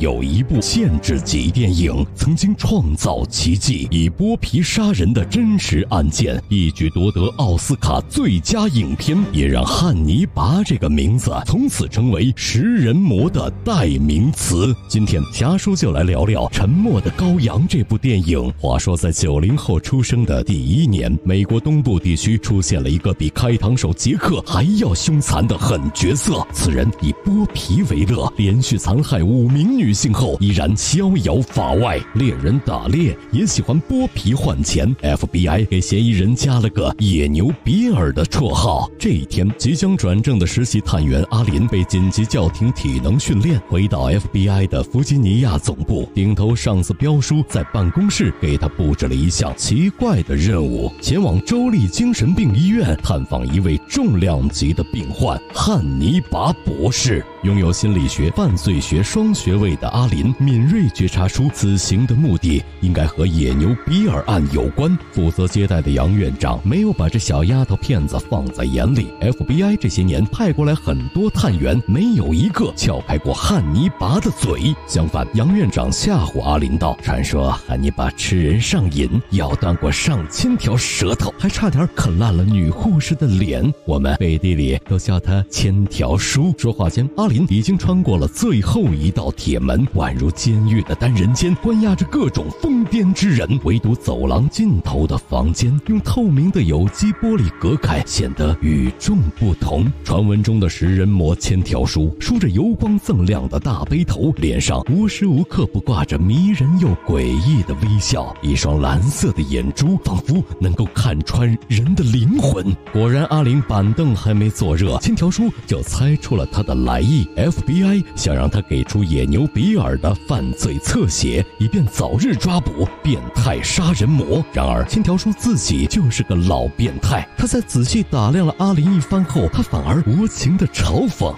有一部限制级电影曾经创造奇迹，以剥皮杀人的真实案件一举夺得奥斯卡最佳影片，也让汉尼拔这个名字从此成为食人魔的代名词。今天侠叔就来聊聊《沉默的羔羊》这部电影。话说，在九零后出生的第一年，美国东部地区出现了一个比开膛手杰克还要凶残的狠角色，此人以剥皮为乐，连续残害五名女。女性后依然逍遥法外，猎人打猎也喜欢剥皮换钱。FBI 给嫌疑人加了个“野牛比尔”的绰号。这一天，即将转正的实习探员阿林被紧急叫停体能训练，回到 FBI 的弗吉尼亚总部。顶头上司彪叔在办公室给他布置了一项奇怪的任务：前往州立精神病医院探访一位重量级的病患——汉尼拔博士。拥有心理学、犯罪学双学位。的阿林敏锐觉察出，此行的目的应该和野牛比尔案有关。负责接待的杨院长没有把这小丫头片子放在眼里。FBI 这些年派过来很多探员，没有一个撬开过汉尼拔的嘴。相反，杨院长吓唬阿林道：“传说汉尼拔吃人上瘾，咬断过上千条舌头，还差点啃烂了女护士的脸。我们背地里都叫他千条叔。”说话间，阿林已经穿过了最后一道铁。门宛如监狱的单人间，关押着各种疯癫之人。唯独走廊尽头的房间用透明的有机玻璃隔开，显得与众不同。传闻中的食人魔千条叔梳着油光锃亮的大背头，脸上无时无刻不挂着迷人又诡异的微笑，一双蓝色的眼珠仿佛能够看穿人的灵魂。果然，阿玲板凳还没坐热，千条叔就猜出了他的来意。FBI 想让他给出野牛。比尔的犯罪侧写，以便早日抓捕变态杀人魔。然而，千条叔自己就是个老变态。他在仔细打量了阿林一番后，他反而无情的嘲讽：“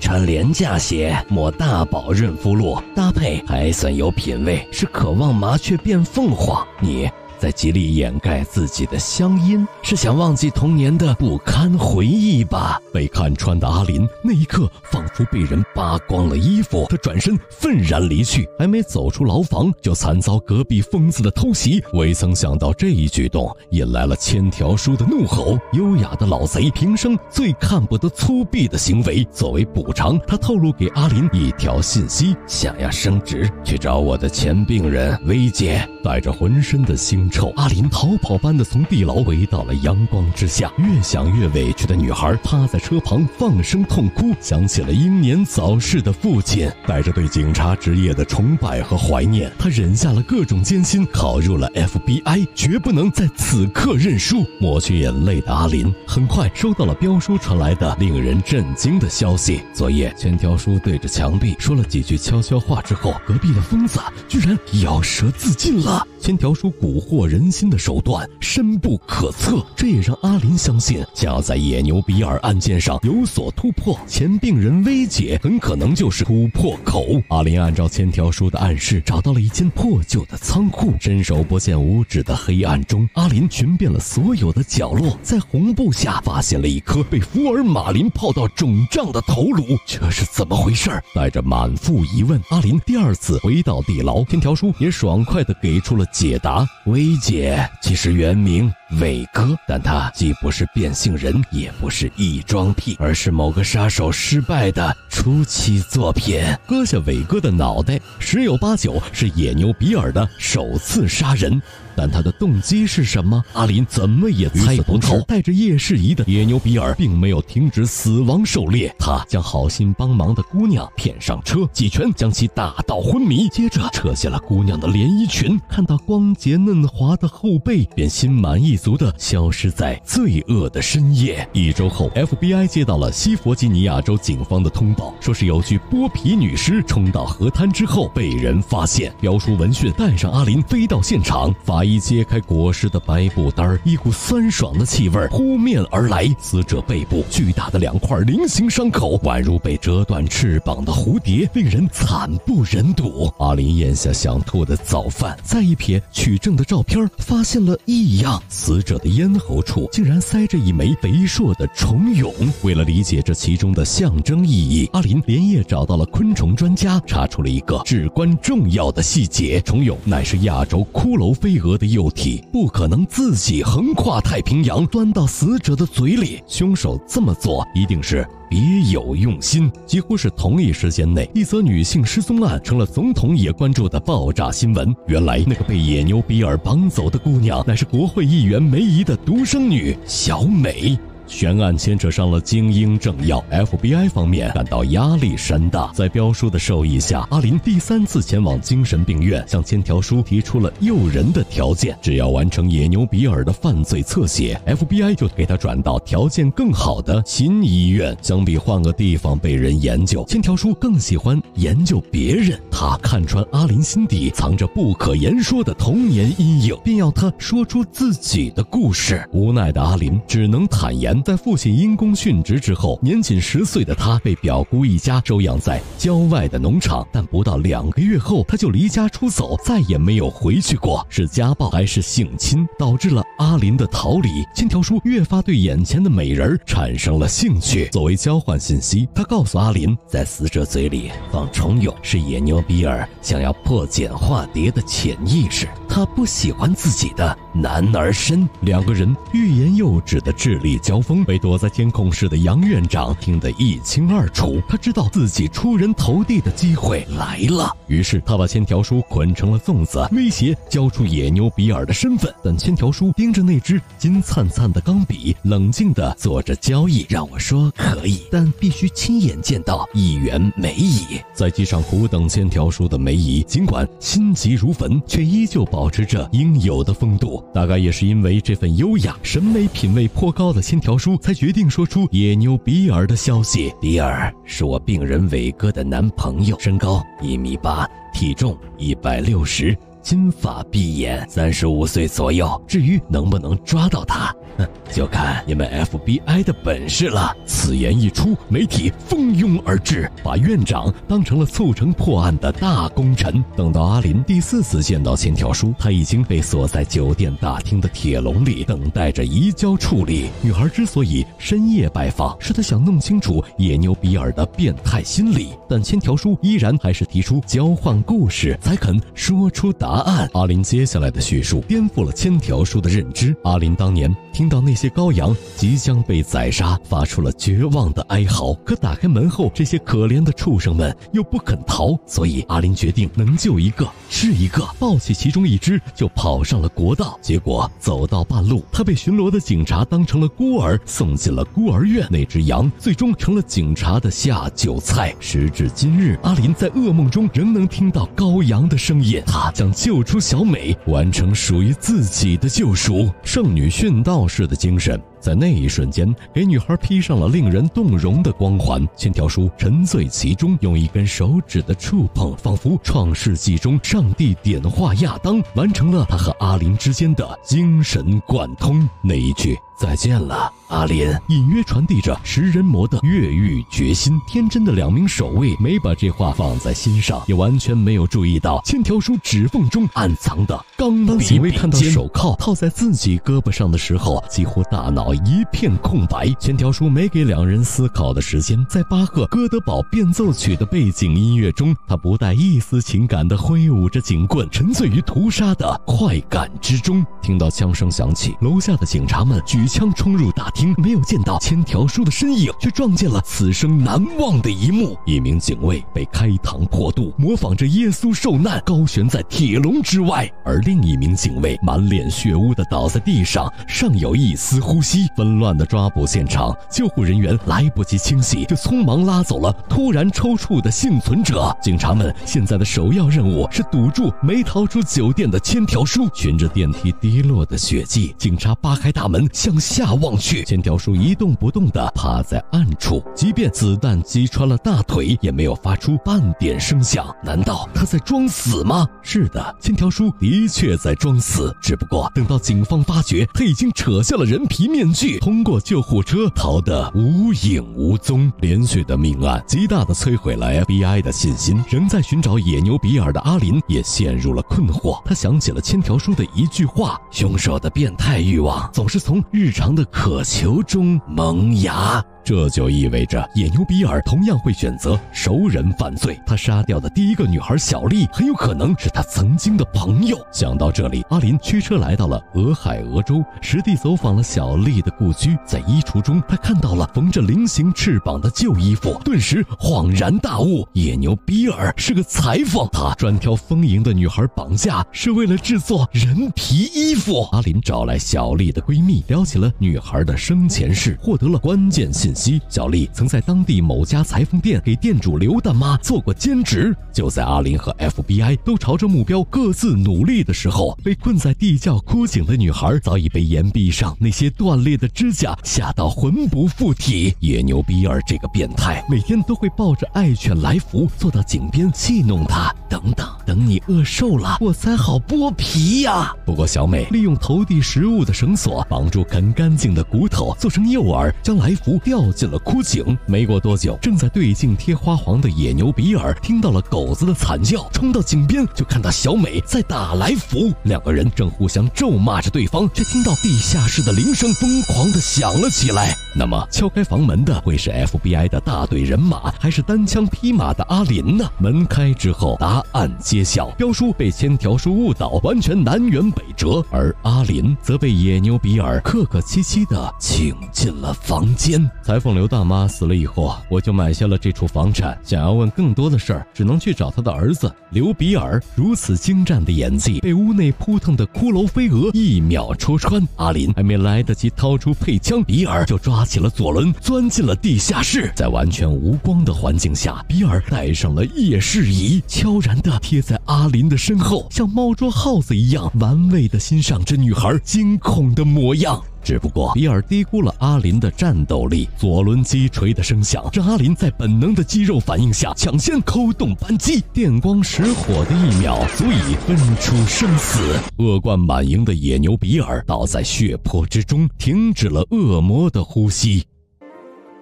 穿廉价鞋，抹大宝润肤露，搭配还算有品味，是渴望麻雀变凤凰。你。”在极力掩盖自己的乡音，是想忘记童年的不堪回忆吧？被看穿的阿林，那一刻仿佛被人扒光了衣服。他转身愤然离去，还没走出牢房，就惨遭隔壁疯子的偷袭。未曾想到这一举动引来了千条叔的怒吼。优雅的老贼平生最看不得粗鄙的行为。作为补偿，他透露给阿林一条信息：想要升职，去找我的前病人薇姐。带着浑身的心。臭阿林逃跑般的从地牢回到了阳光之下，越想越委屈的女孩趴在车旁放声痛哭，想起了英年早逝的父亲，带着对警察职业的崇拜和怀念，她忍下了各种艰辛，考入了 FBI，绝不能在此刻认输。抹去眼泪的阿林很快收到了彪叔传来的令人震惊的消息：昨夜千条叔对着墙壁说了几句悄悄话之后，隔壁的疯子居然咬舌自尽了。千条叔蛊惑。人心的手段深不可测，这也让阿林相信，想要在野牛比尔案件上有所突破，前病人薇姐很可能就是突破口。阿林按照千条叔的暗示，找到了一间破旧的仓库，伸手不见五指的黑暗中，阿林寻遍了所有的角落，在红布下发现了一颗被福尔马林泡到肿胀的头颅，这是怎么回事？带着满腹疑问，阿林第二次回到地牢，千条叔也爽快地给出了解答。薇。薇姐其实原名伟哥，但他既不是变性人，也不是异装癖，而是某个杀手失败的初期作品。割下伟哥的脑袋，十有八九是野牛比尔的首次杀人。但他的动机是什么？阿林怎么也猜不透。带着夜视仪的野牛比尔并没有停止死亡狩猎，他将好心帮忙的姑娘骗上车，几拳将其打到昏迷，接着扯下了姑娘的连衣裙，看到光洁嫩滑的后背，便心满意足的消失在罪恶的深夜。一周后，FBI 接到了西弗吉尼亚州警方的通报，说是有具剥皮女尸冲到河滩之后被人发现。标叔闻讯带上阿林飞到现场，法。医揭开裹尸的白布单一股酸爽的气味扑面而来。死者背部巨大的两块菱形伤口，宛如被折断翅膀的蝴蝶，令人惨不忍睹。阿林咽下想吐的早饭，再一瞥取证的照片，发现了异样。死者的咽喉处竟然塞着一枚肥硕的虫蛹。为了理解这其中的象征意义，阿林连夜找到了昆虫专家，查出了一个至关重要的细节：虫蛹乃是亚洲骷髅飞蛾的幼体，不可能自己横跨太平洋钻到死者的嘴里。凶手这么做一定是。别有用心。几乎是同一时间内，一则女性失踪案成了总统也关注的爆炸新闻。原来，那个被野牛比尔绑走的姑娘，乃是国会议员梅姨的独生女小美。悬案牵扯上了精英政要，FBI 方面感到压力山大。在彪叔的授意下，阿林第三次前往精神病院，向千条叔提出了诱人的条件：只要完成野牛比尔的犯罪侧写，FBI 就给他转到条件更好的新医院。相比换个地方被人研究，千条叔更喜欢研究别人。他看穿阿林心底藏着不可言说的童年阴影，并要他说出自己的故事。无奈的阿林只能坦言。在父亲因公殉职之后，年仅十岁的他被表姑一家收养在郊外的农场，但不到两个月后，他就离家出走，再也没有回去过。是家暴还是性侵，导致了阿林的逃离？千条叔越发对眼前的美人产生了兴趣。作为交换信息，他告诉阿林，在死者嘴里放虫蛹是野牛比尔想要破茧化蝶的潜意识。他不喜欢自己的男儿身。两个人欲言又止的智力交。风被躲在监控室的杨院长听得一清二楚，他知道自己出人头地的机会来了，于是他把千条叔捆成了粽子，威胁交出野牛比尔的身份。但千条叔盯着那只金灿灿的钢笔，冷静地做着交易。让我说可以，但必须亲眼见到议员梅姨。在机场苦等千条叔的梅姨，尽管心急如焚，却依旧保持着应有的风度。大概也是因为这份优雅，审美品味颇高的千条。叔才决定说出野牛比尔的消息。比尔是我病人伟哥的男朋友，身高一米八，体重一百六十，金发碧眼，三十五岁左右。至于能不能抓到他？就看你们 FBI 的本事了。此言一出，媒体蜂拥而至，把院长当成了促成破案的大功臣。等到阿林第四次见到千条叔，他已经被锁在酒店大厅的铁笼里，等待着移交处理。女孩之所以深夜拜访，是她想弄清楚野牛比尔的变态心理。但千条叔依然还是提出交换故事，才肯说出答答案。阿林接下来的叙述颠覆了千条叔的认知。阿林当年听。听到那些羔羊即将被宰杀，发出了绝望的哀嚎。可打开门后，这些可怜的畜生们又不肯逃，所以阿林决定能救一个是一个，抱起其中一只就跑上了国道。结果走到半路，他被巡逻的警察当成了孤儿，送进了孤儿院。那只羊最终成了警察的下酒菜。时至今日，阿林在噩梦中仍能听到羔羊的声音。他将救出小美，完成属于自己的救赎。圣女殉道。式的精神，在那一瞬间给女孩披上了令人动容的光环。千条叔沉醉其中，用一根手指的触碰，仿佛创世纪中上帝点化亚当，完成了他和阿林之间的精神贯通。那一句。再见了，阿林。隐约传递着食人魔的越狱决心。天真的两名守卫没把这话放在心上，也完全没有注意到千条叔指缝中暗藏的钢当几位看到手铐套在自己胳膊上的时候，几乎大脑 一片空白。千条叔没给两人思考的时间，在巴赫哥德堡变奏曲的背景音乐中，他不带一丝情感地挥舞着警棍，沉醉于屠杀的快感之中。听到枪声响起，楼下的警察们举。枪冲入大厅，没有见到千条叔的身影，却撞见了此生难忘的一幕：一名警卫被开膛破肚，模仿着耶稣受难，高悬在铁笼之外；而另一名警卫满脸血污的倒在地上，尚有一丝呼吸。纷乱的抓捕现场，救护人员来不及清洗，就匆忙拉走了突然抽搐的幸存者。警察们现在的首要任务是堵住没逃出酒店的千条叔。循着电梯滴落的血迹，警察扒开大门向。下望去，千条叔一动不动地趴在暗处，即便子弹击穿了大腿，也没有发出半点声响。难道他在装死吗？是的，千条叔的确在装死。只不过等到警方发觉他已经扯下了人皮面通过救护车逃得无影无踪。连续的命案极大的摧毁了 FBI 的信心，仍在寻找野牛比尔的阿林也陷入了困惑。他想起了千条叔的一句话：凶手的变态欲望总是从日常的渴求中萌芽。这就意味着野牛比尔同样会选择熟人犯罪。他杀掉的第一个女孩小丽，很有可能是他曾经的朋友。想到这里，阿林驱车来到了俄亥俄州，实地走访了小丽的故居。在衣橱中，他看到了缝着菱形翅膀的旧衣服，顿时恍然大悟：野牛比尔是个裁缝，他专挑丰盈的女孩绑架，是为了制作人皮衣服。阿林找来小丽的闺蜜，聊起了女孩的生前事，获得了关键信。小丽曾在当地某家裁缝店给店主刘大妈做过兼职。就在阿林和 FBI 都朝着目标各自努力的时候，被困在地窖枯井的女孩早已被岩壁上那些断裂的指甲吓到魂不附体。野牛比尔这个变态每天都会抱着爱犬来福坐到井边戏弄它。等等，等你饿瘦了，我才好剥皮呀。不过小美利用投递食物的绳索绑住啃干净的骨头，做成诱饵，将来福吊。掉进了枯井。没过多久，正在对镜贴花黄的野牛比尔听到了狗子的惨叫，冲到井边就看到小美在打来福。两个人正互相咒骂着对方，却听到地下室的铃声疯狂地响了起来。那么，敲开房门的会是 FBI 的大队人马，还是单枪匹马的阿林呢？门开之后，答案揭晓。彪叔被千条叔误导，完全南辕北辙，而阿林则被野牛比尔客客气气地请进了房间。裁缝刘大妈死了以后，我就买下了这处房产。想要问更多的事儿，只能去找他的儿子刘比尔。如此精湛的演技，被屋内扑腾的骷髅飞蛾一秒戳穿。阿林还没来得及掏出配枪，比尔就抓起了左轮，钻进了地下室。在完全无光的环境下，比尔戴上了夜视仪，悄然地贴在阿林的身后，像猫捉耗子一样玩味地欣赏着女孩惊恐的模样。只不过比尔低估了阿林的战斗力，左轮击锤的声响让阿林在本能的肌肉反应下抢先扣动扳机，电光石火的一秒足以分出生死。恶贯满盈的野牛比尔倒在血泊之中，停止了恶魔的呼吸。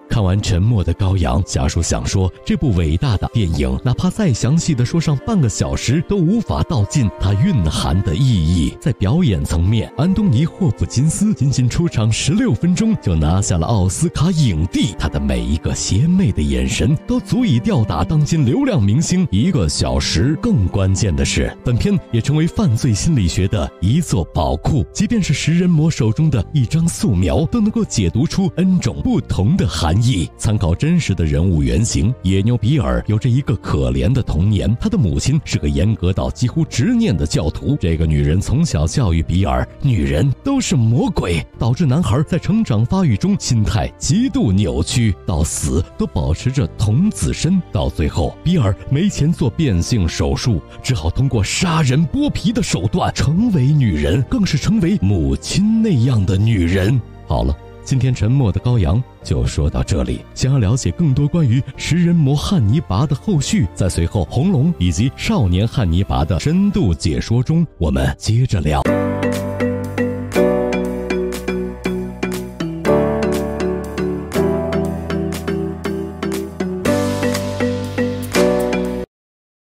看完《沉默的羔羊》，家属想说，这部伟大的电影，哪怕再详细的说上半个小时，都无法道尽它蕴含的意义。在表演层面，安东尼·霍普金斯仅仅出场十六分钟就拿下了奥斯卡影帝，他的每一个邪魅的眼神都足以吊打当今流量明星一个小时。更关键的是，本片也成为犯罪心理学的一座宝库，即便是食人魔手中的一张素描，都能够解读出 N 种不同的含含。义参考真实的人物原型，野牛比尔有着一个可怜的童年。他的母亲是个严格到几乎执念的教徒。这个女人从小教育比尔，女人都是魔鬼，导致男孩在成长发育中心态极度扭曲，到死都保持着童子身。到最后，比尔没钱做变性手术，只好通过杀人剥皮的手段成为女人，更是成为母亲那样的女人。好了。今天沉默的羔羊就说到这里。想要了解更多关于食人魔汉尼拔的后续，在随后红龙以及少年汉尼拔的深度解说中，我们接着聊。